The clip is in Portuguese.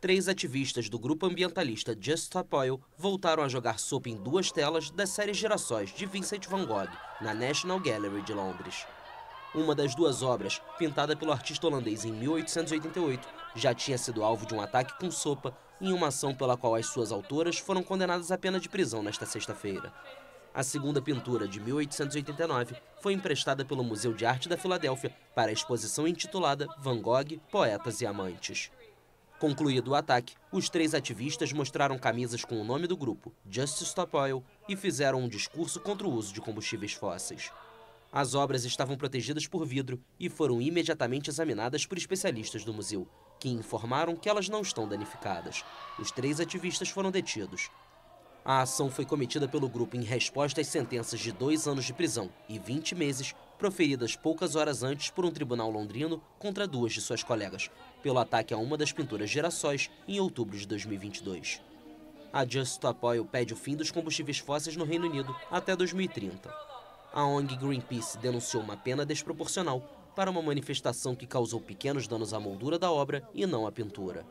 três ativistas do grupo ambientalista Just Stop Oil voltaram a jogar sopa em duas telas da série Gerações de Vincent van Gogh, na National Gallery de Londres. Uma das duas obras, pintada pelo artista holandês em 1888, já tinha sido alvo de um ataque com sopa em uma ação pela qual as suas autoras foram condenadas à pena de prisão nesta sexta-feira. A segunda pintura, de 1889, foi emprestada pelo Museu de Arte da Filadélfia para a exposição intitulada Van Gogh, Poetas e Amantes. Concluído o ataque, os três ativistas mostraram camisas com o nome do grupo, Just Stop Oil, e fizeram um discurso contra o uso de combustíveis fósseis. As obras estavam protegidas por vidro e foram imediatamente examinadas por especialistas do museu, que informaram que elas não estão danificadas. Os três ativistas foram detidos. A ação foi cometida pelo grupo em resposta às sentenças de dois anos de prisão e 20 meses proferidas poucas horas antes por um tribunal londrino contra duas de suas colegas, pelo ataque a uma das pinturas Gerações em outubro de 2022. A Just Stop Oil pede o fim dos combustíveis fósseis no Reino Unido até 2030 a ONG Greenpeace denunciou uma pena desproporcional para uma manifestação que causou pequenos danos à moldura da obra e não à pintura.